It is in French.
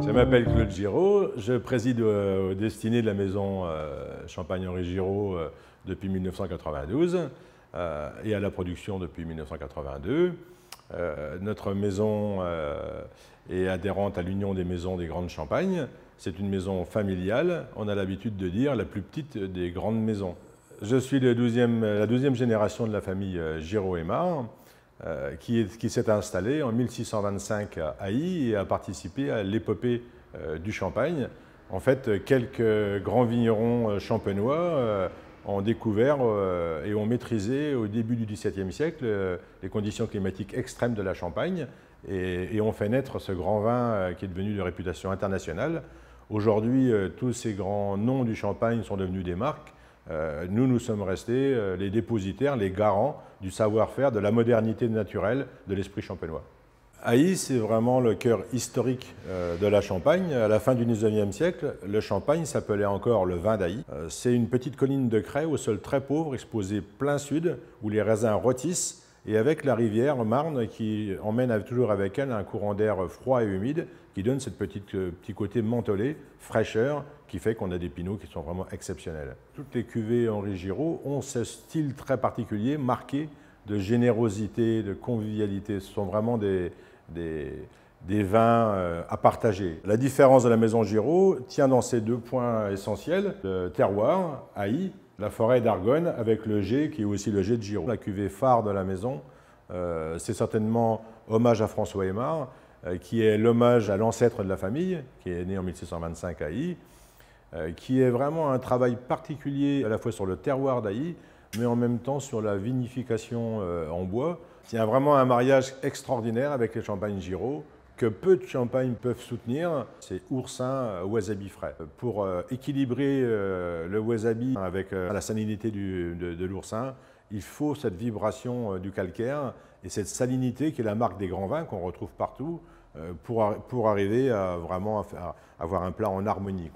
Je m'appelle Claude Giraud, je préside aux destinées de la maison Champagne-Henri Giraud depuis 1992 et à la production depuis 1982. Notre maison est adhérente à l'Union des maisons des Grandes Champagnes. C'est une maison familiale, on a l'habitude de dire la plus petite des grandes maisons. Je suis la douzième génération de la famille Giraud-Aymar. Euh, qui, s'est installé en 1625 à Haï et a participé à l'épopée euh, du Champagne. En fait, quelques grands vignerons euh, champenois ont découvert et ont maîtrisé au début du XVIIe siècle les conditions climatiques extrêmes de la Champagne et, ont fait naître ce grand vin qui est devenu de réputation internationale. Aujourd'hui, tous ces grands noms du Champagne sont devenus des marques nous, nous sommes restés euh, les dépositaires, les garants du savoir-faire, de la modernité naturelle de l'esprit champenois. Haï, c'est vraiment le cœur historique euh, de la Champagne. À la fin du XIXe siècle, le Champagne s'appelait encore le vin d'Haï. C'est une petite colline de craie au sol très pauvre, exposée plein sud, où les raisins rôtissent, et avec la rivière Marne qui emmène toujours avec elle un courant d'air froid et humide qui donne ce petit côté mentholé, fraîcheur, qui fait qu'on a des pinots qui sont vraiment exceptionnels. Toutes les cuvées Henri Giraud ont ce style très particulier, marqué de générosité, de convivialité. Ce sont vraiment des, vins euh, à partager. La différence de la maison Giraud tient dans ces deux points essentiels, le terroir, Haï, la forêt d'Argonne, avec le G qui est aussi le G de Giraud. La cuvée phare de la maison, euh, c'est certainement hommage à François Aymar, euh, qui est l'hommage à l'ancêtre de la famille, qui est né en 1625 à Haï, qui est vraiment un travail particulier à la fois sur le terroir d'Aï, mais en même temps sur la vinification en bois. Il y a vraiment un mariage extraordinaire avec les champagnes Giraud que peu de champagnes peuvent soutenir, c'est oursin euh, wasabi frais. Pour euh, équilibrer euh, le wasabi avec la salinité du, de, l'oursin, il faut cette vibration du calcaire et cette salinité qui est la marque des grands vins qu'on retrouve partout pour, pour arriver à vraiment à faire, à avoir un plat en harmonie.